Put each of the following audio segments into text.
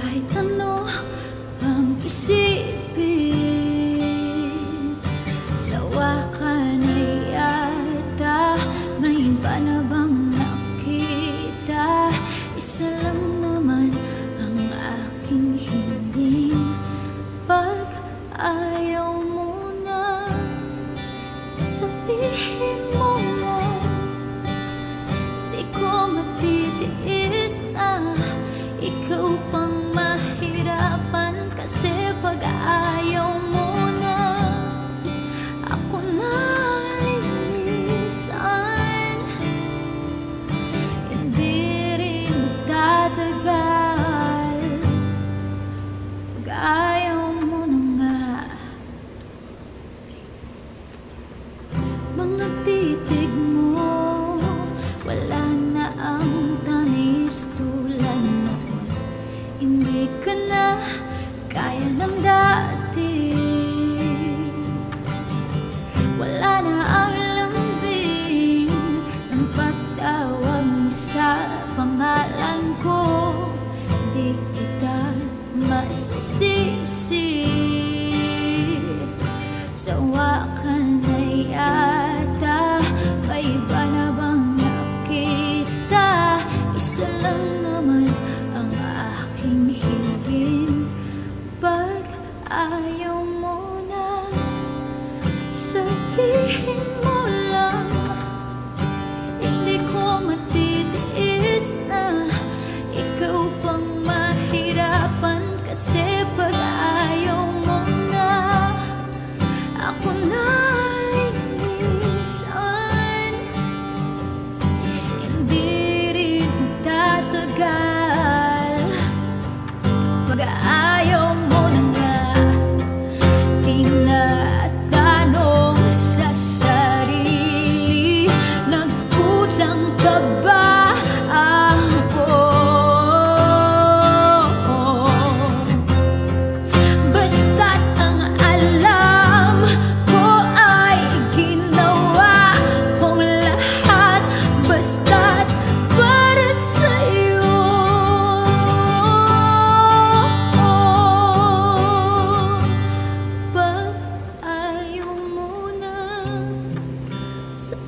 kahit ano ang isipin. Sa wakan ay ata May iba na bang nakita? Isa lang naman ang aking hiling Pag ayaw mo na sabihin ko Di kita masisisi. Sawa ka na yata May iba na bang nakita? Isa lang naman ang aking hiling Pag ayaw mo na sabihin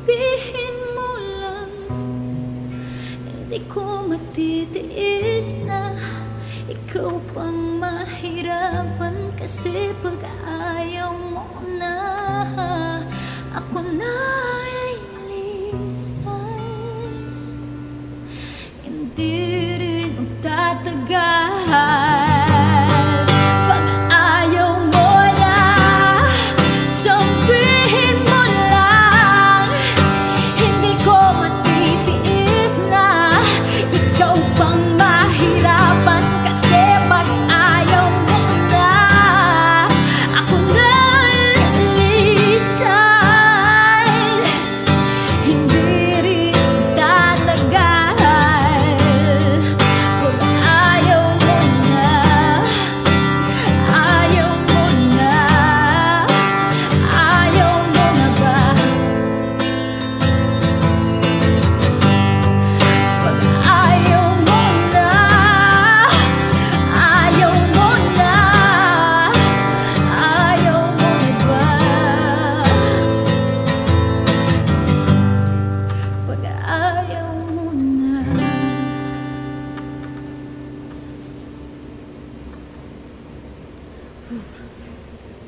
sabihin mo lang Hindi ko matitiis na Ikaw pang mahirapan Kasi pag ayaw mo na Ako na ay lisa